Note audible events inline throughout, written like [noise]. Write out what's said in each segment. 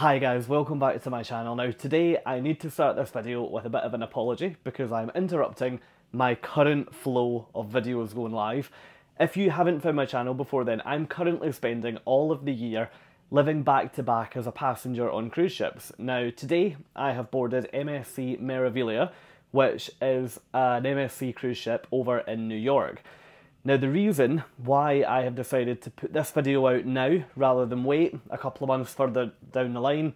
Hi guys, welcome back to my channel. Now today I need to start this video with a bit of an apology because I'm interrupting my current flow of videos going live. If you haven't found my channel before then, I'm currently spending all of the year living back to back as a passenger on cruise ships. Now today I have boarded MSC Meraviglia, which is an MSC cruise ship over in New York. Now the reason why I have decided to put this video out now rather than wait a couple of months further down the line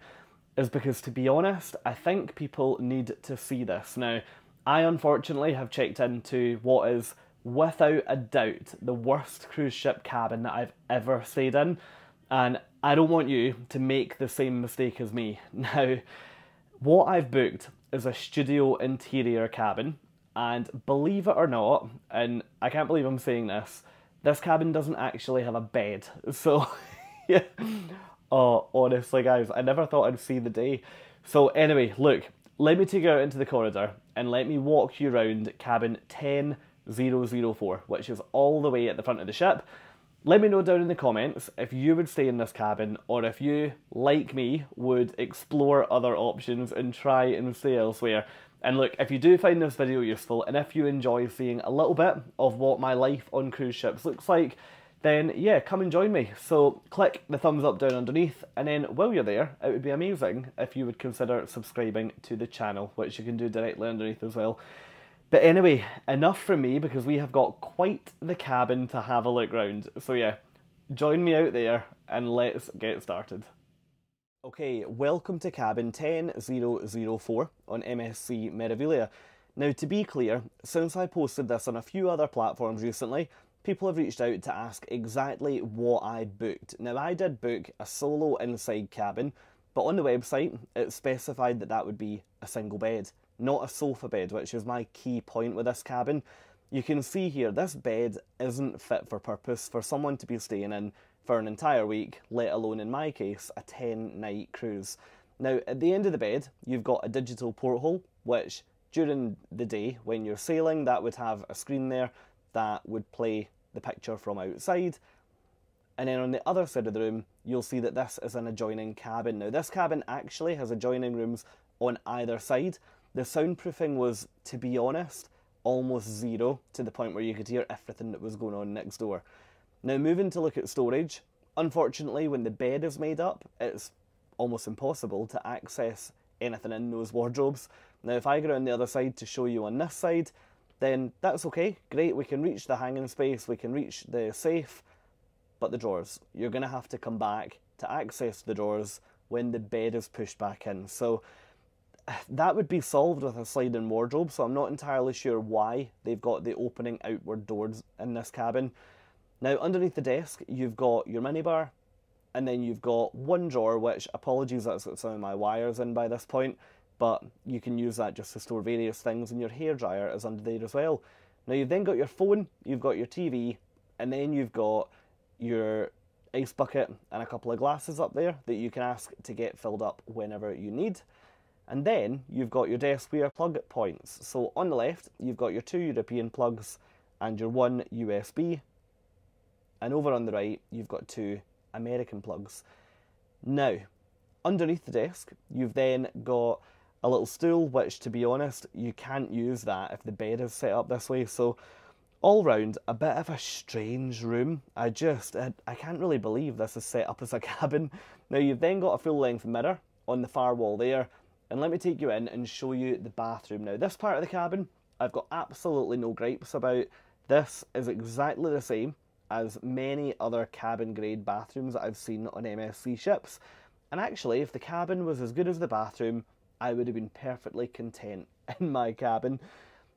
is because to be honest, I think people need to see this. Now, I unfortunately have checked into what is without a doubt the worst cruise ship cabin that I've ever stayed in and I don't want you to make the same mistake as me. [laughs] Now, what I've booked is a studio interior cabin and believe it or not, and I can't believe I'm saying this, this cabin doesn't actually have a bed. [laughs] So, yeah. Oh, honestly, guys, I never thought I'd see the day. So, anyway, look, let me take you out into the corridor and let me walk you around cabin 10004, which is all the way at the front of the ship. Let me know down in the comments if you would stay in this cabin or if you, like me, would explore other options and try and stay elsewhere. And look, if you do find this video useful and if you enjoy seeing a little bit of what my life on cruise ships looks like, then yeah, come and join me. So click the thumbs up down underneath and then while you're there, it would be amazing if you would consider subscribing to the channel, which you can do directly underneath as well. But anyway, enough from me because we have got quite the cabin to have a look round. So yeah, join me out there and let's get started. Okay, welcome to cabin 10004 on MSC Meraviglia. Now to be clear, since I posted this on a few other platforms recently, people have reached out to ask exactly what I booked. Now I did book a solo inside cabin, but on the website it specified that that would be a single bed, not a sofa bed, which is my key point with this cabin. You can see here, this bed isn't fit for purpose for someone to be staying in for an entire week, let alone in my case, a 10 night cruise. Now, at the end of the bed, you've got a digital porthole, which during the day when you're sailing, that would have a screen there that would play the picture from outside. And then on the other side of the room, you'll see that this is an adjoining cabin. Now, this cabin actually has adjoining rooms on either side. The soundproofing was, to be honest, almost zero to the point where you could hear everything that was going on next door. Now, moving to look at storage, unfortunately, when the bed is made up, it's almost impossible to access anything in those wardrobes. Now, if I go around the other side to show you on this side, then that's okay, great, we can reach the hanging space, we can reach the safe, but the drawers, you're going to have to come back to access the drawers when the bed is pushed back in. So [sighs] that would be solved with a sliding wardrobe, so I'm not entirely sure why they've got the opening outward doors in this cabin. Now, underneath the desk, you've got your minibar, and then you've got one drawer, which, apologies, that's got some of my wires in by this point, but you can use that just to store various things, and your hairdryer is under there as well. Now, you've then got your phone, you've got your TV, and then you've got your ice bucket and a couple of glasses up there that you can ask to get filled up whenever you need. And then you've got your desk where plug points. So on the left, you've got your two European plugs and your one USB and over on the right, you've got two American plugs. Now, underneath the desk, you've then got a little stool, which to be honest, you can't use that if the bed is set up this way. So, all round, a bit of a strange room. I just, I, I can't really believe this is set up as a [laughs] cabin. Now, you've then got a full length mirror on the far wall there. And let me take you in and show you the bathroom. Now, this part of the cabin, I've got absolutely no gripes about. This is exactly the same as many other cabin grade bathrooms that I've seen on MSC ships. And actually, if the cabin was as good as the bathroom, I would have been perfectly content [laughs] in my cabin.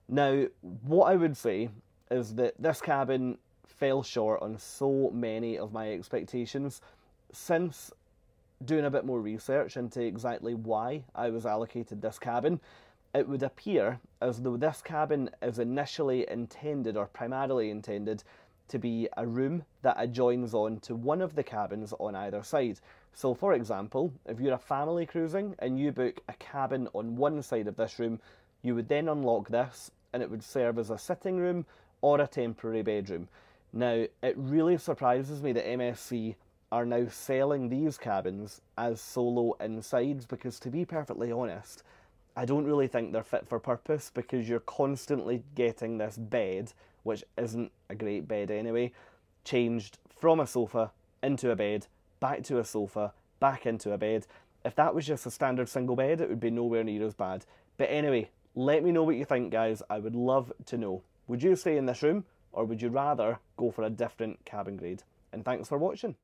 Now, what I would say is that this cabin fell short on so many of my expectations. Since doing a bit more research into exactly why I was allocated this cabin, it would appear as though this cabin is initially intended or primarily intended to be a room that adjoins on to one of the cabins on either side. So, for example, if you're a family cruising and you book a cabin on one side of this room, you would then unlock this and it would serve as a sitting room or a temporary bedroom. Now, it really surprises me that MSC are now selling these cabins as solo insides because, to be perfectly honest, I don't really think they're fit for purpose because you're constantly getting this bed, which isn't a great bed anyway, changed from a sofa into a bed, back to a sofa, back into a bed. If that was just a standard single bed, it would be nowhere near as bad. But anyway, let me know what you think, guys. I would love to know. Would you stay in this room or would you rather go for a different cabin grade? And thanks for watching.